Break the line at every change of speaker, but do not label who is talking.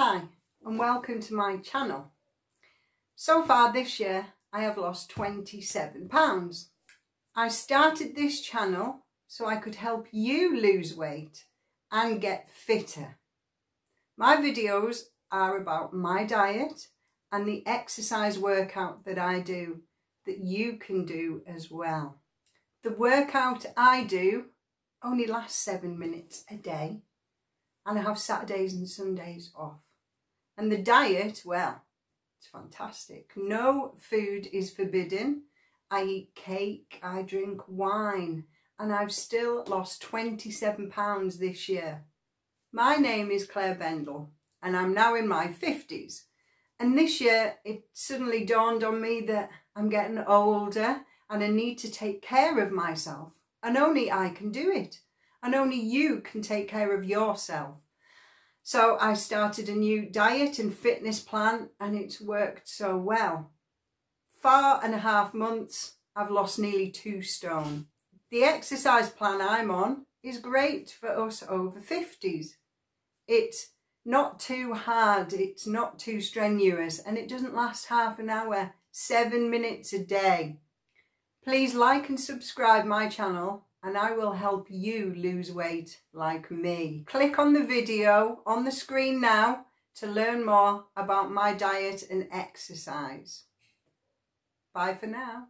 Hi and welcome to my channel. So far this year I have lost 27 pounds. I started this channel so I could help you lose weight and get fitter. My videos are about my diet and the exercise workout that I do that you can do as well. The workout I do only lasts seven minutes a day and I have Saturdays and Sundays off. And the diet, well, it's fantastic. No food is forbidden. I eat cake, I drink wine, and I've still lost 27 pounds this year. My name is Claire Bendel, and I'm now in my 50s. And this year, it suddenly dawned on me that I'm getting older and I need to take care of myself. And only I can do it. And only you can take care of yourself. So I started a new diet and fitness plan and it's worked so well. Four and a half months, I've lost nearly two stone. The exercise plan I'm on is great for us over 50s. It's not too hard, it's not too strenuous and it doesn't last half an hour, seven minutes a day. Please like and subscribe my channel and I will help you lose weight like me. Click on the video on the screen now to learn more about my diet and exercise. Bye for now.